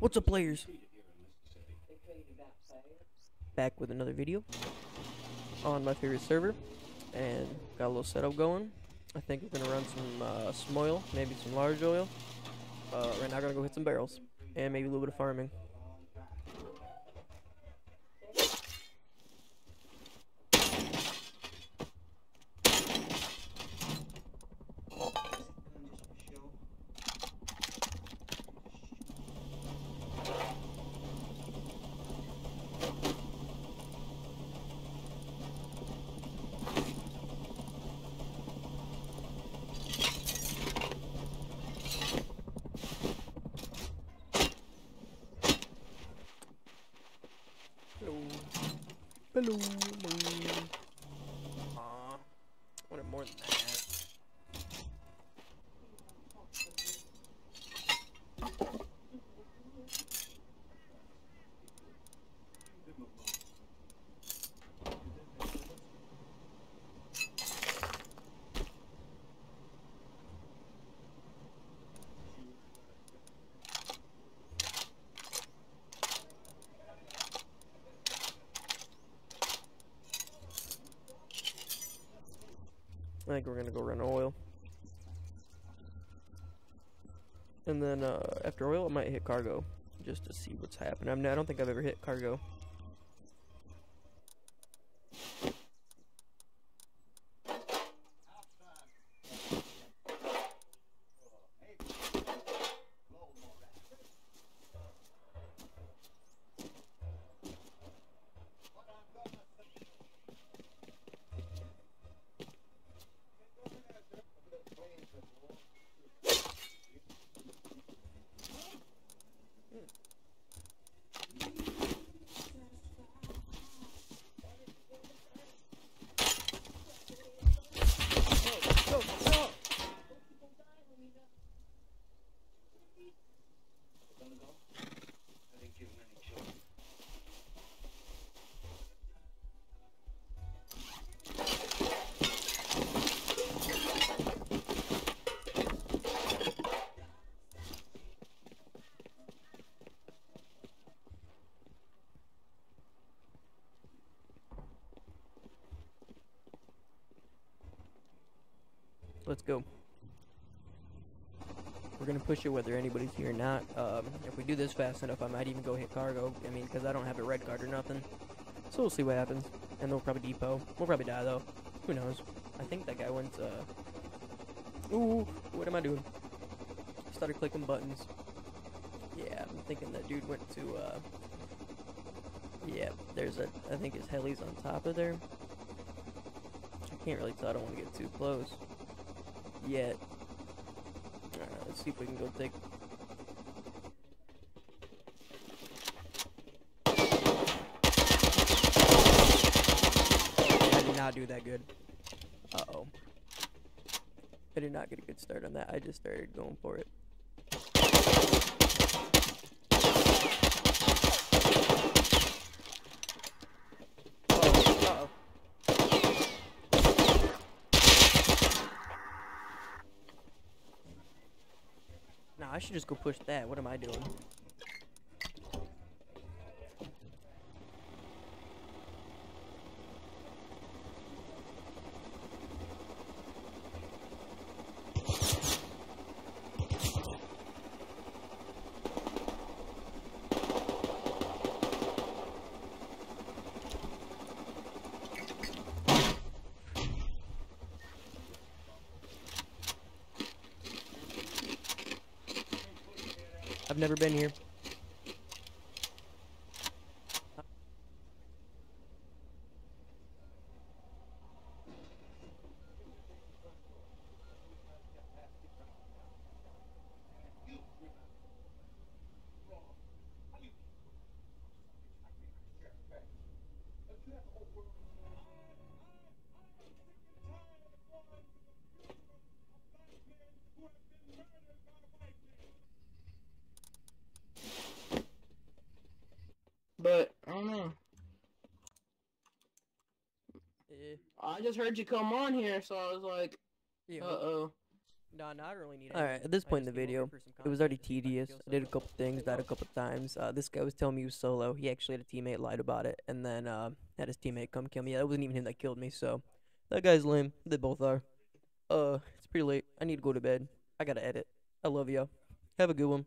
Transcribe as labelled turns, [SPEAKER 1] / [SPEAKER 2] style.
[SPEAKER 1] What's up, players? Back with another video on my favorite server, and got a little setup going. I think we're gonna run some uh, oil, maybe some large oil. Uh, right now, I'm gonna go hit some barrels, and maybe a little bit of farming. Hello. Aw. Wanted more than that. I think we're gonna go run oil. And then uh, after oil, I might hit cargo just to see what's happening. I, mean, I don't think I've ever hit cargo. Go, go! Let's go. We're gonna push it whether anybody's here or not. Um, if we do this fast enough, I might even go hit cargo. I mean, because I don't have a red card or nothing. So we'll see what happens. And they'll probably depot. We'll probably die though. Who knows? I think that guy went. Uh... Ooh, what am I doing? Started clicking buttons. Yeah, I'm thinking that dude went to. Uh... Yeah, there's a. I think his heli's on top of there. I can't really tell. I don't want to get too close yet. Alright, let's see if we can go take. I did not do that good. Uh oh. I did not get a good start on that. I just started going for it. Uh-oh. Uh-oh. I should just go push that. What am I doing? I've never been here.
[SPEAKER 2] But I don't know.
[SPEAKER 1] Eh,
[SPEAKER 2] I just heard you come on here, so I was like,
[SPEAKER 1] yeah,
[SPEAKER 2] uh oh.
[SPEAKER 3] No, no, I don't really need
[SPEAKER 1] All right, at this point in the
[SPEAKER 3] came over here
[SPEAKER 1] video, It was already
[SPEAKER 3] content, just to
[SPEAKER 1] tedious. I did a couple things, died a couple times. Uh, this guy was telling me he was solo. He actually had a teammate lied about it, and then uh, had his teammate come kill me. Yeah, that wasn't even him that killed me. So that guy's lame. They both are. Uh, it's pretty late. I need to go to bed. I gotta edit. I love y'all. Have a good one.